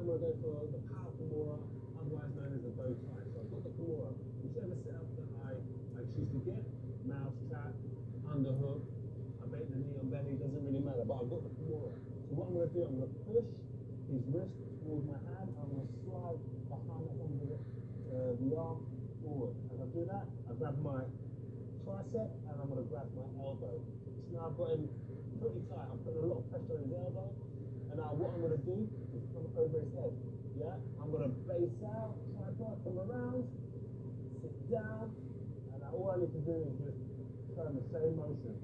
I'm going to go for the power Kimura, otherwise known as the bow tie. So I've got the Kimura. Whichever setup that I, I choose to get, mouse trap, underhook, I bait the knee on belly, doesn't really matter, but I've got the Kimura. So what I'm going to do, I'm going to push his wrist towards my hand, I'm going to slide behind the the, uh, the arm forward. As I do that, I grab my tricep and I'm going to grab my elbow. So now I've got him pretty tight. I'm putting a lot of pressure on his elbow. I'm going to do is come over his head. Yeah? I'm going to base out, tripod, come around, sit down. And all I need to do is just turn the same motion.